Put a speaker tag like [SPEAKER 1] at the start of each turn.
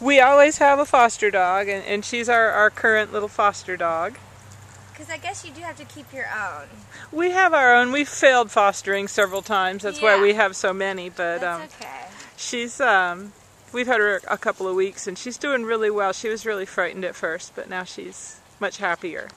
[SPEAKER 1] We always have a foster dog, and, and she's our, our current little foster dog.
[SPEAKER 2] Because I guess you do have to keep your own.
[SPEAKER 1] We have our own. We've failed fostering several times. That's why we have so many. But um,
[SPEAKER 2] okay.
[SPEAKER 1] she's um, we've had her a couple of weeks, and she's doing really well. She was really frightened at first, but now she's much happier.